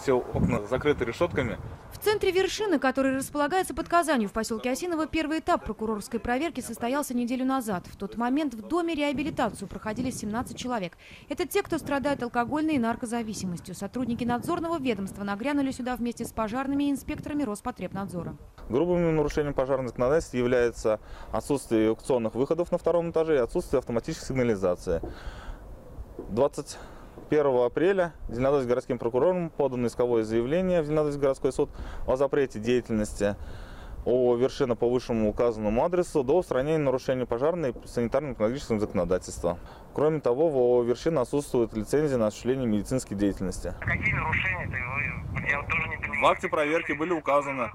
Все окна закрыты решетками. В центре вершины, который располагается под Казанью в поселке Осиново, первый этап прокурорской проверки состоялся неделю назад. В тот момент в доме реабилитацию проходили 17 человек. Это те, кто страдает алкогольной и наркозависимостью. Сотрудники надзорного ведомства нагрянули сюда вместе с пожарными и инспекторами Роспотребнадзора. Грубым нарушением пожарного законодательства является отсутствие эвакуационных выходов на втором этаже и отсутствие автоматической сигнализации. 21 апреля Зеленодольским городским прокурором подано исковое заявление в Зеленодольский городской суд о запрете деятельности о вершина по высшему указанному адресу до устранения нарушений пожарной и санитарно-экологического законодательства. Кроме того, в ООО «Вершина» отсутствует лицензия на осуществление медицинской деятельности. Какие нарушения-то вы? Я тоже не В акте проверки были указаны.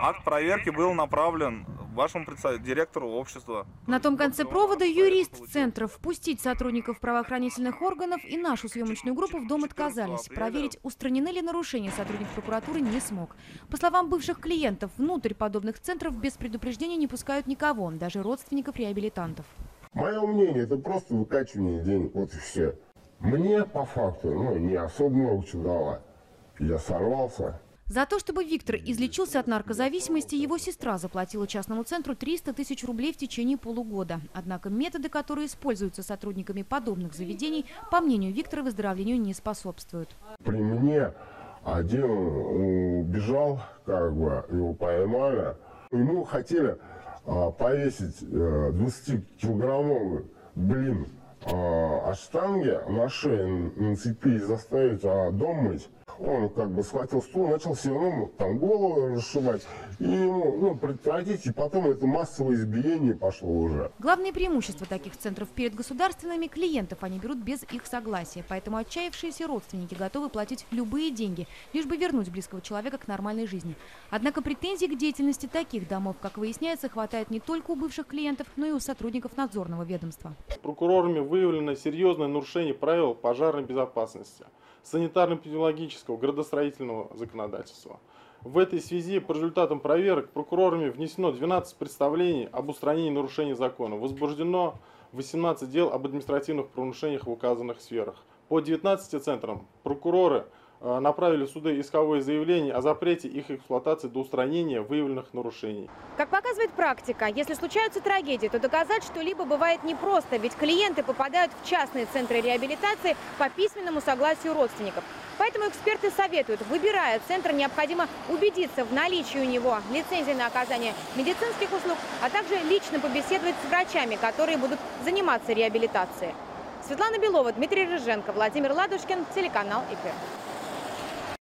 Акт проверки был направлен вашему директору общества. На том конце провода юрист центра впустить сотрудников правоохранительных органов и нашу съемочную группу в дом отказались. Проверить, устранены ли нарушения сотрудник прокуратуры не смог. По словам бывших клиентов, внутрь подобных центров без предупреждения не пускают никого, даже родственников реабилитантов. Мое мнение, это просто выкачивание денег, вот и все. Мне, по факту, ну, не особо много чего дала. Я сорвался. За то, чтобы Виктор излечился от наркозависимости, его сестра заплатила частному центру 300 тысяч рублей в течение полугода. Однако методы, которые используются сотрудниками подобных заведений, по мнению Виктора, выздоровлению не способствуют. При мне один убежал, как бы, его поймали. Ему хотели а, повесить э, 20-килограммовый блин а, штанги на шее на цепи и заставить а, дом мыть. Он как бы схватил стул, начал все равно там голову расшибать. И ему, ну, прекратить, и потом это массовое избиение пошло уже. Главное преимущество таких центров перед государственными клиентов они берут без их согласия. Поэтому отчаявшиеся родственники готовы платить любые деньги, лишь бы вернуть близкого человека к нормальной жизни. Однако претензий к деятельности таких домов, как выясняется, хватает не только у бывших клиентов, но и у сотрудников надзорного ведомства. Прокурорами выявлено серьезное нарушение правил пожарной безопасности, санитарно-эпидемиологического, градостроительного законодательства. В этой связи по результатам проверок прокурорами внесено 12 представлений об устранении нарушений закона, возбуждено 18 дел об административных правонарушениях в указанных сферах. По 19 центрам прокуроры направили в суды исковое заявление о запрете их эксплуатации до устранения выявленных нарушений. Как показывает практика, если случаются трагедии, то доказать что-либо бывает непросто, ведь клиенты попадают в частные центры реабилитации по письменному согласию родственников. Поэтому эксперты советуют, выбирая центр, необходимо убедиться в наличии у него лицензии на оказание медицинских услуг, а также лично побеседовать с врачами, которые будут заниматься реабилитацией. Светлана Белова, Дмитрий Рыженко, Владимир Ладушкин, телеканал «Эфир».